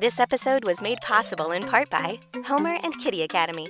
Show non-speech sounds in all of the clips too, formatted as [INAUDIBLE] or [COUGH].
This episode was made possible in part by Homer and Kitty Academy.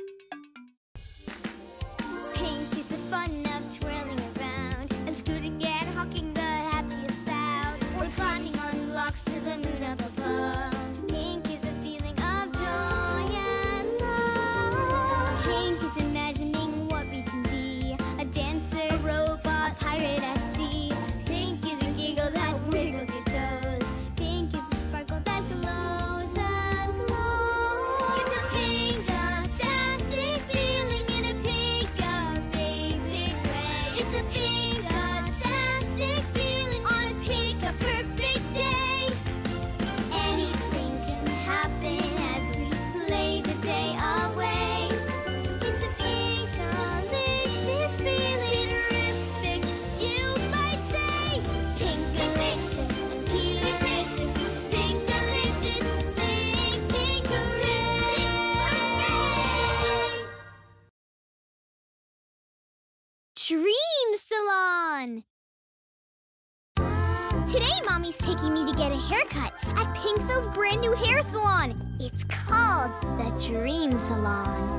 Dream Salon.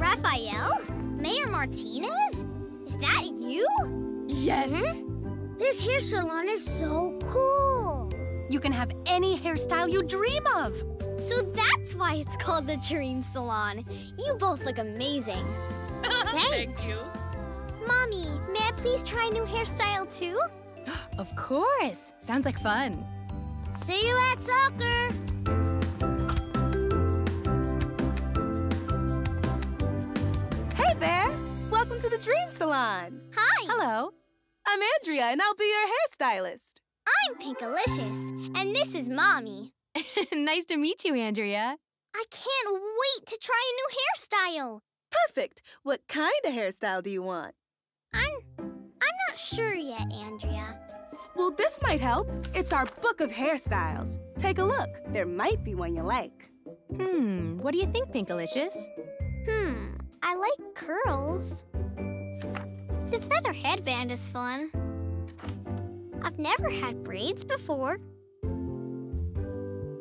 Raphael? Mayor Martinez? Is that you? Yes. Hmm? This hair salon is so cool. You can have any hairstyle you dream of. So that's why it's called the Dream Salon. You both look amazing. [LAUGHS] Thanks. Thank you. Mommy, may I please try a new hairstyle too? [GASPS] Of course. Sounds like fun. See you at soccer. To the Dream Salon. Hi, Hello. I'm Andrea, and I'll be your hairstylist. I'm Pinkalicious, and this is Mommy. [LAUGHS] nice to meet you, Andrea. I can't wait to try a new hairstyle. Perfect. What kind of hairstyle do you want? I'm I'm not sure yet, Andrea. Well, this might help. It's our book of hairstyles. Take a look. There might be one you like. Hmm, what do you think, Pinkalicious? Hmm, I like curls. The feather headband is fun. I've never had braids before.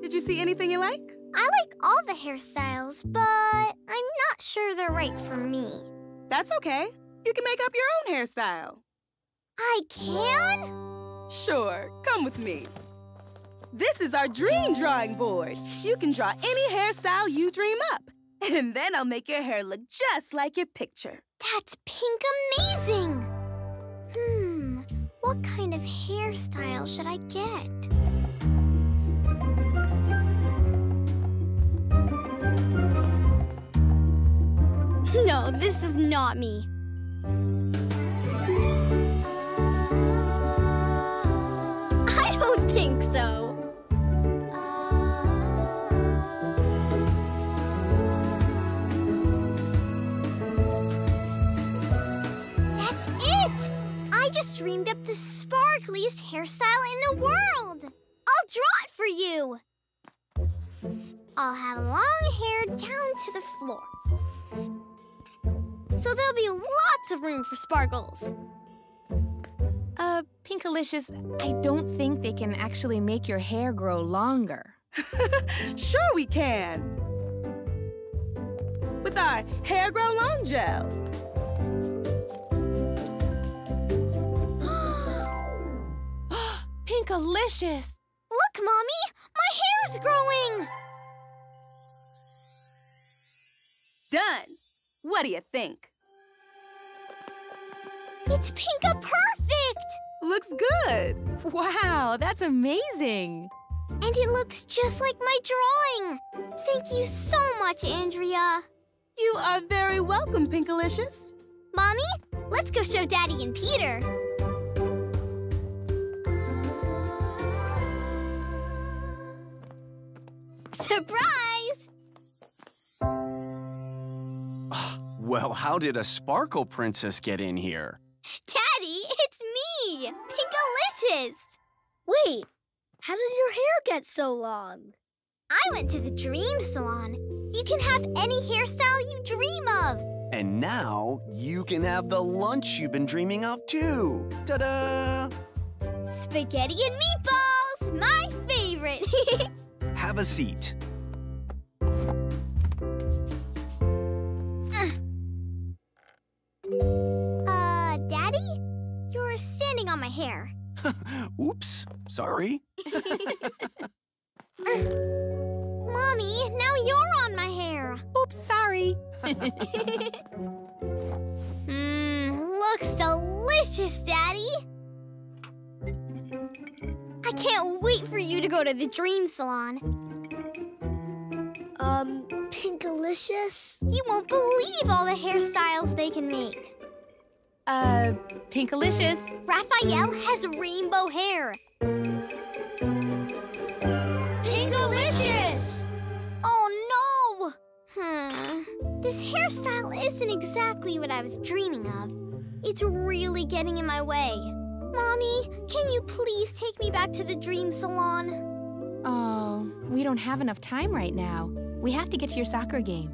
Did you see anything you like? I like all the hairstyles, but I'm not sure they're right for me. That's okay. You can make up your own hairstyle. I can? Sure, come with me. This is our dream drawing board. You can draw any hairstyle you dream up. [LAUGHS] And then I'll make your hair look just like your picture. That's pink amazing! Hmm, what kind of hairstyle should I get? No, this is not me. I'll have long hair down to the floor. So there'll be lots of room for sparkles. Uh, Pinkalicious, I don't think they can actually make your hair grow longer. [LAUGHS] Sure we can. With our Hair Grow Long Gel. [GASPS] [GASPS] Pinkalicious! Look, Mommy! My hair's growing! Done. What do you think? It's Pinka perfect! Looks good. Wow, that's amazing! And it looks just like my drawing! Thank you so much, Andrea. You are very welcome, Pinkalicious. Mommy, let's go show Daddy and Peter. Surprise! Well, how did a sparkle princess get in here? Daddy, it's me, Pinkalicious. Wait, how did your hair get so long? I went to the Dream Salon. You can have any hairstyle you dream of. And now you can have the lunch you've been dreaming of too. Ta-da! Spaghetti and meatballs, my favorite. [LAUGHS] have a seat. Uh, Daddy? You're standing on my hair. [LAUGHS] Oops, sorry. [LAUGHS] Mommy, now you're on my hair. Oops, sorry. Mmm, [LAUGHS] looks delicious, Daddy. I can't wait for you to go to the Dream Salon. Um, Pinkalicious? You won't believe all the hairstyles they can make. Uh, Pinkalicious. Raphael has rainbow hair. Pinkalicious! Oh no! Hmm. This hairstyle isn't exactly what I was dreaming of. It's really getting in my way. Mommy, can you please take me back to the dream salon? Oh, we don't have enough time right now. We have to get to your soccer game.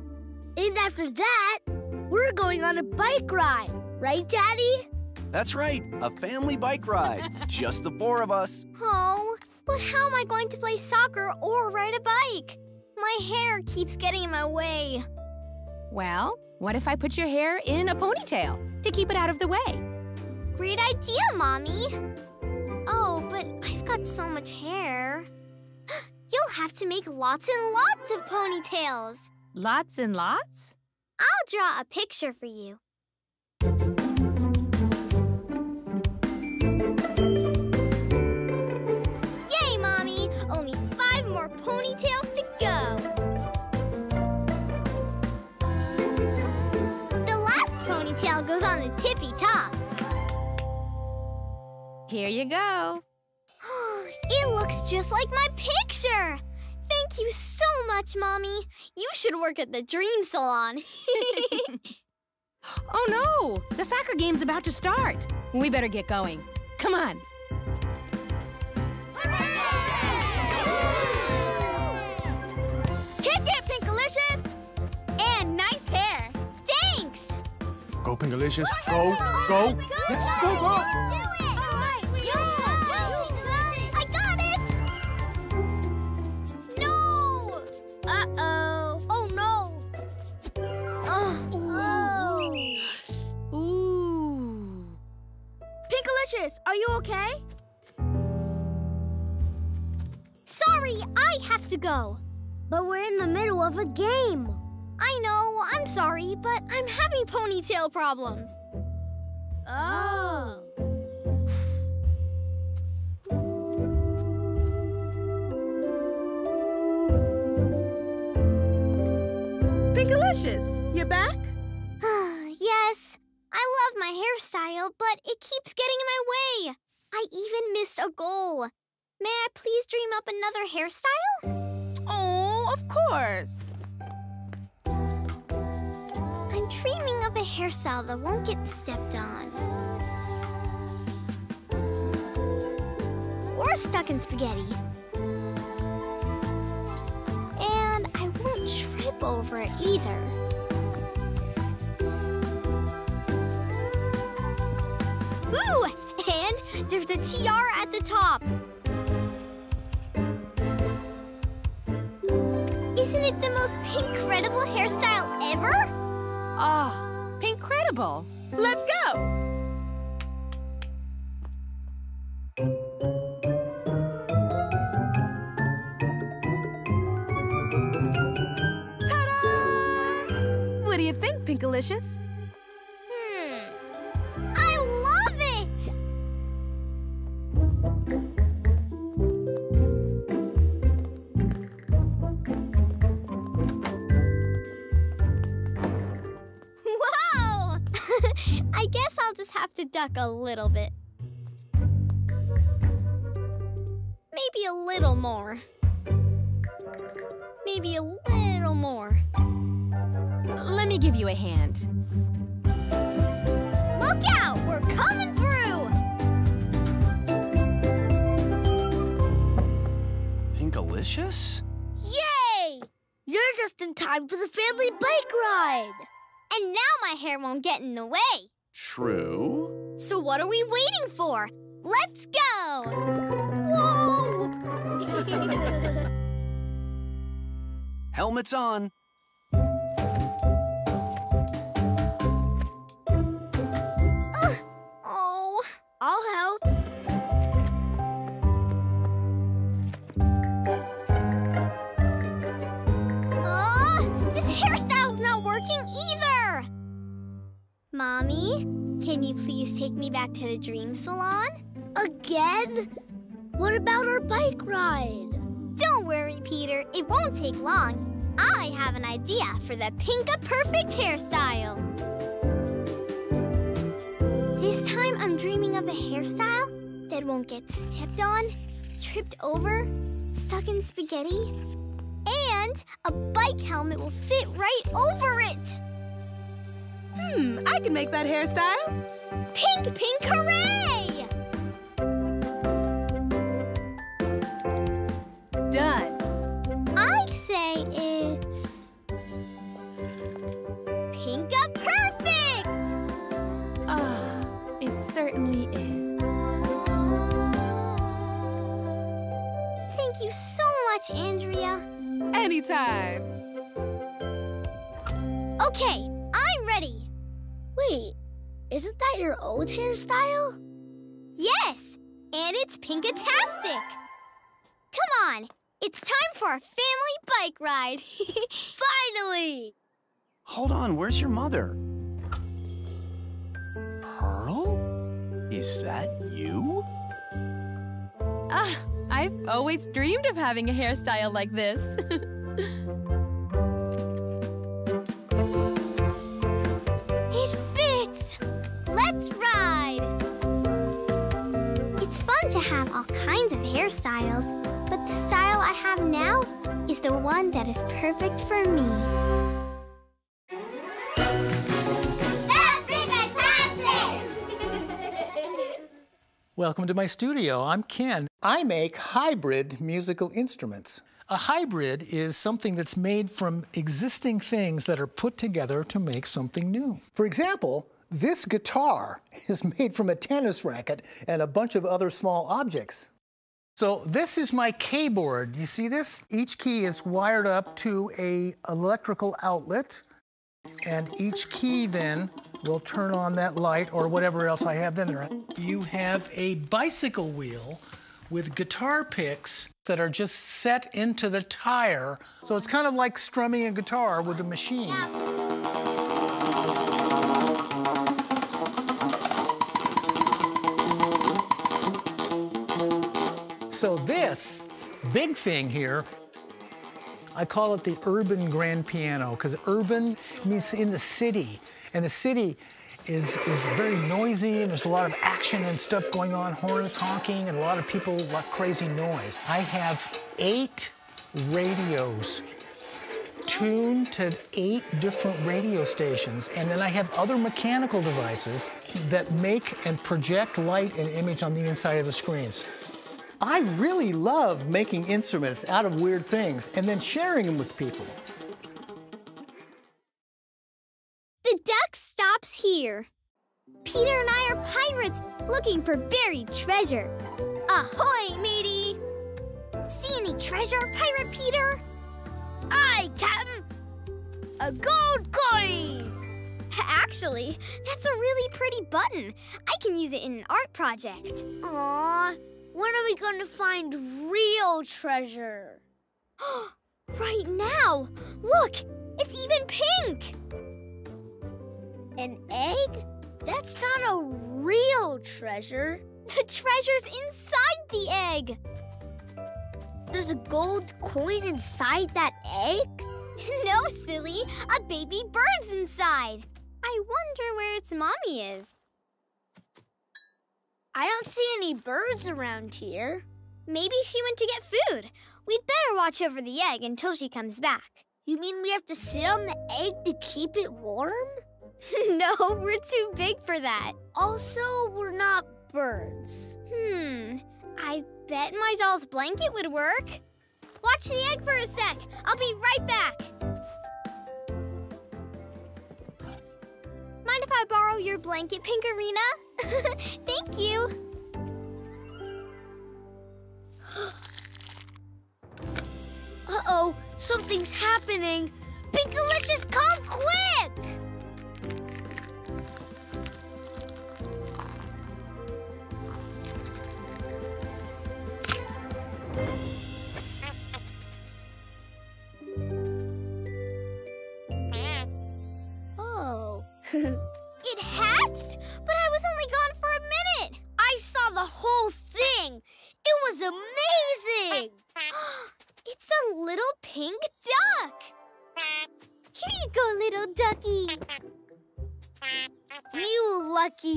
And after that, we're going on a bike ride. Right, Daddy? That's right, a family bike ride. [LAUGHS] Just the four of us. Oh, but how am I going to play soccer or ride a bike? My hair keeps getting in my way. Well, what if I put your hair in a ponytail to keep it out of the way? Great idea, Mommy. Oh, but I've got so much hair. You'll have to make lots and lots of ponytails. Lots and lots? I'll draw a picture for you. Yay, Mommy! Only five more ponytails to go. The last ponytail goes on the tippy top. Here you go. [GASPS] it looks just like my picture. Thank you so much, Mommy. You should work at the Dream Salon. [LAUGHS] Oh no! The soccer game's about to start. We better get going. Come on. Kick it, Pinkalicious! And nice hair. Thanks! Go, Pinkalicious. Go, go. Yeah, go, go. I are you okay? Sorry, I have to go. But we're in the middle of a game. I know, I'm sorry, but I'm having ponytail problems. Oh. Pinkalicious, you're back? Even missed a goal. May I please dream up another hairstyle? Oh, of course. I'm dreaming of a hairstyle that won't get stepped on. Or stuck in spaghetti. And I won't trip over it either. Ooh! There's a tiara at the top. Isn't it the most pink incredible hairstyle ever? Ah, oh, Pinkcredible. Let's go. Ta-da! A little bit. Maybe a little more. Maybe a little more. Let me give you a hand. Look out! We're coming through! Pinkalicious? Yay! You're just in time for the family bike ride. And now my hair won't get in the way. True. So what are we waiting for? Let's go! Whoa! [LAUGHS] Helmets on! Take me back to the dream salon? Again? What about our bike ride? Don't worry, Peter. It won't take long. I have an idea for the Pinka Perfect hairstyle. This time I'm dreaming of a hairstyle that won't get stepped on, tripped over, stuck in spaghetti, and a bike helmet will fit right over it. Hmm, I can make that hairstyle. Pink, pink, hooray! Done. I'd say it's. pink Pinka Perfect! Ah, it certainly is. Thank you so much, Andrea. Anytime. Okay, that your old hairstyle? Yes, and it's Pinkatastic. Come on, it's time for our family bike ride. [LAUGHS] Finally! Hold on, where's your mother? Pearl? Is that you? Ah, I've always dreamed of having a hairstyle like this. [LAUGHS] all kinds of hairstyles, but the style I have now is the one that is perfect for me. [LAUGHS] Welcome to my studio. I'm Ken. I make hybrid musical instruments. A hybrid is something that's made from existing things that are put together to make something new. For example, this guitar [LAUGHS] is made from a tennis racket and a bunch of other small objects. So this is my keyboard. You see this? Each key is wired up to a electrical outlet, and each key then will turn on that light or whatever else I have in there. You have a bicycle wheel with guitar picks that are just set into the tire. So it's kind of like strumming a guitar with a machine. This big thing here, I call it the urban grand piano because urban means in the city, and the city is, is very noisy and there's a lot of action and stuff going on, horns honking and a lot of people, lot crazy noise. I have eight radios tuned to eight different radio stations, and then I have other mechanical devices that make and project light and image on the inside of the screens. I really love making instruments out of weird things and then sharing them with people. The duck stops here. Peter and I are pirates looking for buried treasure. Ahoy, matey! See any treasure, Pirate Peter? Aye, Captain! A gold coin! Actually, that's a really pretty button. I can use it in an art project. Aw, when are we going to find real treasure? [GASPS] right now! Look, it's even pink! An egg? That's not a real treasure. [LAUGHS] The treasure's inside the egg! There's a gold coin inside that egg? [LAUGHS] no, silly. A baby bird's inside. I wonder where its mommy is. I don't see any birds around here. Maybe she went to get food. We'd better watch over the egg until she comes back. You mean we have to sit on the egg to keep it warm? [LAUGHS] no, we're too big for that. Also, we're not birds. Hmm, I bet my doll's blanket would work. Watch the egg for a sec. I'll be right back. Mind if I borrow your blanket, Pinkarina? [LAUGHS] Thank you. [GASPS] Uh-oh. Something's happening. Pinkalicious, come quick!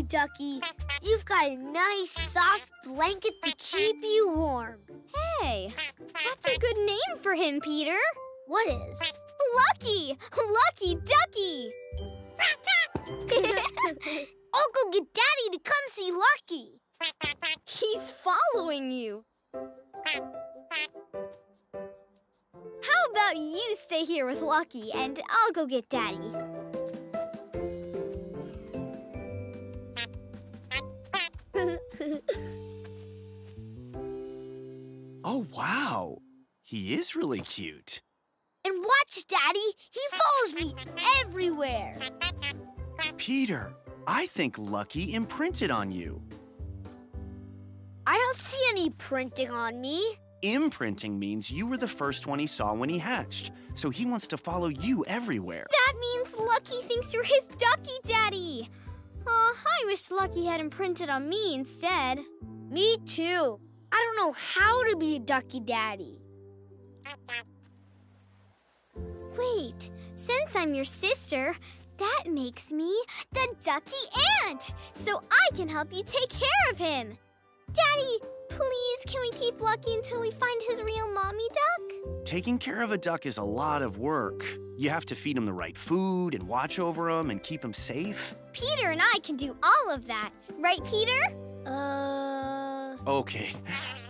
Ducky. You've got a nice soft blanket to keep you warm. Hey, that's a good name for him, Peter. What is? Lucky! Lucky Ducky! [LAUGHS] I'll go get Daddy to come see Lucky. He's following you. How about you stay here with Lucky and I'll go get Daddy? [LAUGHS] Oh, wow. He is really cute. And watch, Daddy. He follows me everywhere. Peter, I think Lucky imprinted on you. I don't see any printing on me. Imprinting means you were the first one he saw when he hatched, so he wants to follow you everywhere. That means Lucky thinks you're his ducky daddy. Aw, I wish Lucky had imprinted on me instead. Me too. I don't know how to be a ducky daddy. Wait, since I'm your sister, that makes me the ducky aunt, so I can help you take care of him. Daddy, please, can we keep Lucky until we find his real mommy duck? Taking care of a duck is a lot of work. You have to feed him the right food and watch over him and keep him safe. Peter and I can do all of that, right, Peter? Uh. Okay,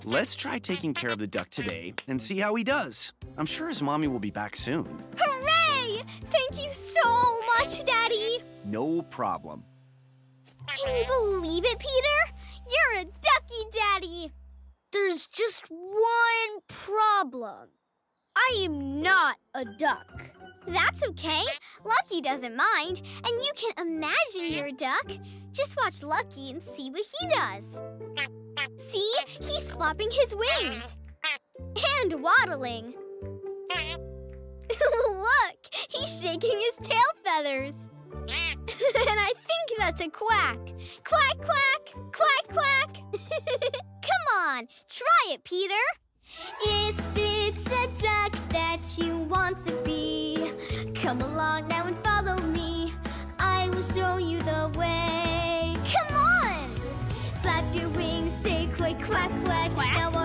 let's try taking care of the duck today and see how he does. I'm sure his mommy will be back soon. Hooray! Thank you so much, Daddy. No problem. Can you believe it, Peter? You're a ducky daddy. There's just one problem. I am not a duck. That's okay. Lucky doesn't mind, and you can imagine you're a duck. Just watch Lucky and see what he does. See? He's flopping his wings. And waddling. [LAUGHS] Look! He's shaking his tail feathers. [LAUGHS] and I think that's a quack. Quack, quack, quack, quack. [LAUGHS] Come on, try it, Peter. If it's a duck that you want to be, come along now and follow me. I will show you the way. Come on! Flap your wings, say quack, quack, quack. Now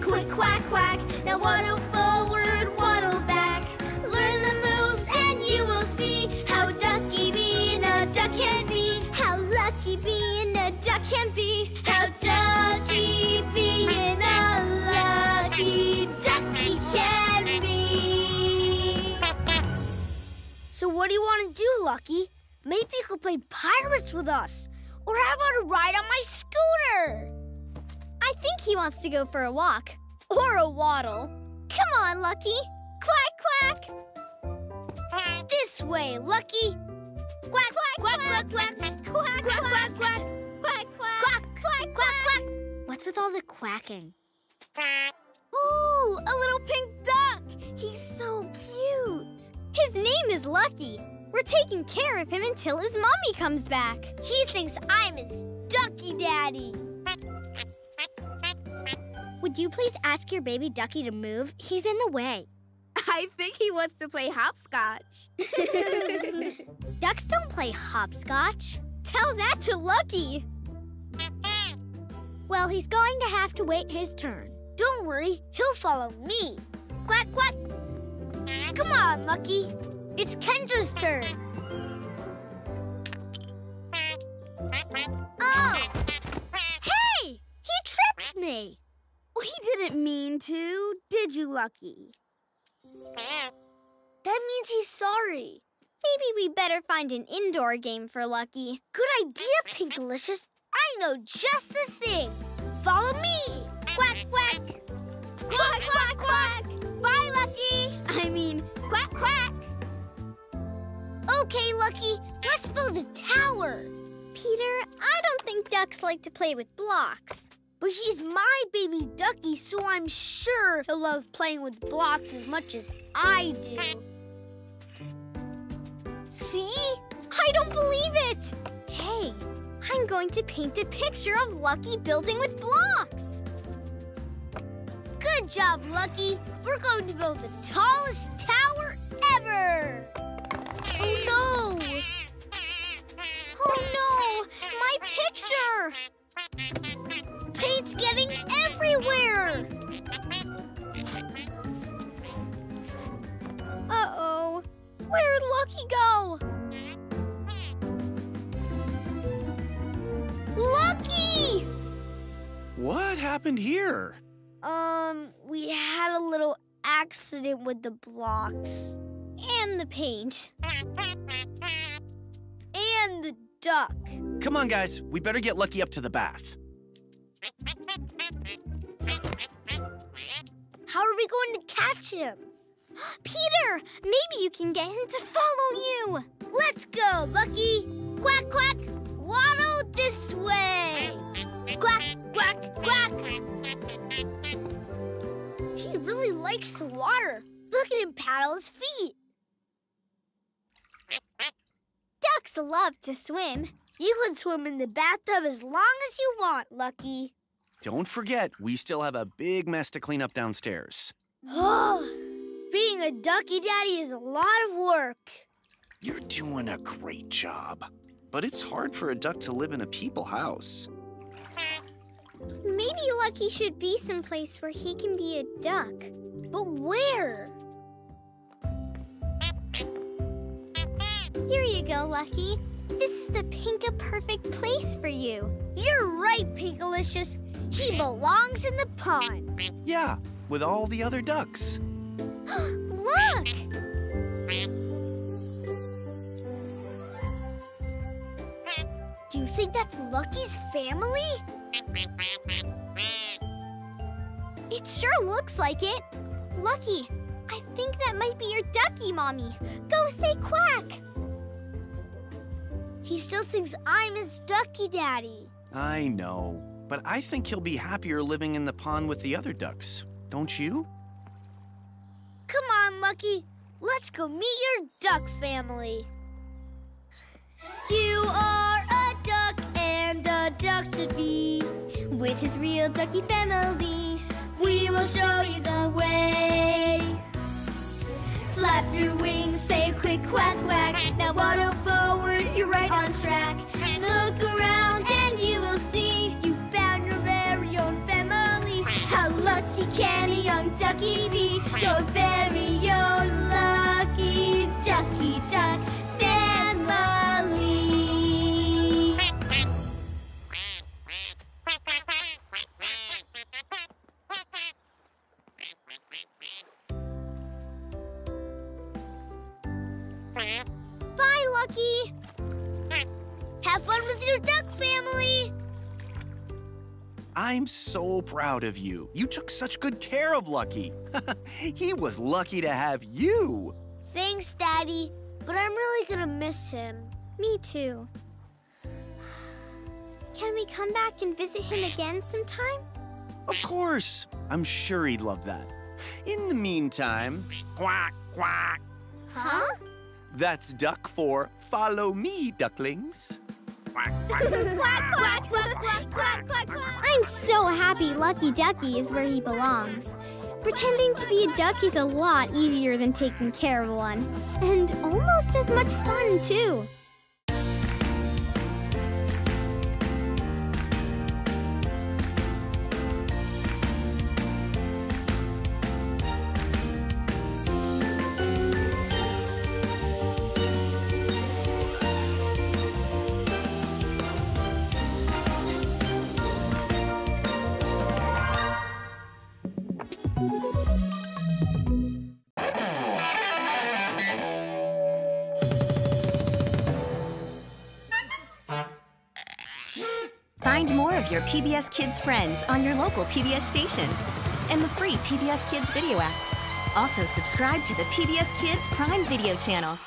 quick quack quack. Now waddle forward, waddle back. Learn the moves and you will see how ducky being a duck can be. How lucky being a duck can be. How ducky being a lucky ducky can be. So what do you want to do, Lucky? Maybe you could play pirates with us. Or how about a ride on my scooter? I think he wants to go for a walk. Or a waddle. Come on, Lucky. Quack, quack. This way, Lucky. Quack, quack, quack, quack, quack. Quack, quack, quack. Quack, quack. Quack, Quack, quack, quack. What's with all the quacking? Ooh, a little pink duck. He's so cute. His name is Lucky. We're taking care of him until his mommy comes back. He thinks I'm his ducky daddy. Would you please ask your baby ducky to move? He's in the way. [LAUGHS] I think he wants to play hopscotch. [LAUGHS] Ducks don't play hopscotch. Tell that to Lucky. Well, he's going to have to wait his turn. Don't worry, he'll follow me. Quack, quack. Come on, Lucky. It's Kendra's turn. Oh! Hey! He tripped me. Didn't mean to, did you, Lucky? That means he's sorry. Maybe we better find an indoor game for Lucky. Good idea, Pinkalicious. I know just the thing. Follow me. Quack, quack. Quack, quack, quack. Bye, Lucky. I mean, quack, quack. Okay, Lucky, let's build a tower. Peter, I don't think ducks like to play with blocks. But he's my baby ducky, so I'm sure he'll love playing with blocks as much as I do. See? I don't believe it! Hey, I'm going to paint a picture of Lucky building with blocks. Good job, Lucky. We're going to build the tallest tower ever. Oh, no. Where'd Lucky go? Lucky! What happened here? Um, we had a little accident with the blocks. And the paint. And the duck. Come on, guys. We better get Lucky up to the bath. How are we going to catch him? Peter, maybe you can get him to follow you. Let's go, Lucky. Quack, quack. Waddle this way. Quack, quack, quack. He really likes the water. Look at him paddle his feet. Ducks love to swim. You can swim in the bathtub as long as you want, Lucky. Don't forget, we still have a big mess to clean up downstairs. [GASPS] [GASPS] [GASPS] Being a ducky daddy is a lot of work. You're doing a great job. But it's hard for a duck to live in a people house. Maybe Lucky should be someplace where he can be a duck. But where? Here you go, Lucky. This is the Pinka perfect place for you. You're right, Pinkalicious. He belongs in the pond. Yeah, with all the other ducks. Look! Do you think that's Lucky's family? It sure looks like it. Lucky, I think that might be your ducky mommy. Go say quack. He still thinks I'm his ducky daddy. I know, but I think he'll be happier living in the pond with the other ducks. Don't you? Lucky. Let's go meet your duck family. You are a duck, and a duck should be With his real ducky family, We will show you the way. flap your wings, say a quick quack quack. Now waddle forward, you're right on track. Look around and you will see you found your very own family. How lucky can a young ducky be? Your Bye, Lucky. Have fun with your duck family. I'm so proud of you. You took such good care of Lucky. [LAUGHS] he was lucky to have you. Thanks, Daddy. But I'm really gonna miss him. Me too. Can we come back and visit him again sometime? Of course. I'm sure he'd love that. In the meantime, quack, quack. Huh? That's duck for follow me, ducklings. Quack, quack. quack, quack, quack. I'm so happy Lucky Ducky is where he belongs. Pretending to be a duck is a lot easier than taking care of one. And almost as much fun, too. Kids friends on your local PBS station and the free PBS Kids video app. Also, subscribe to the PBS Kids Prime Video channel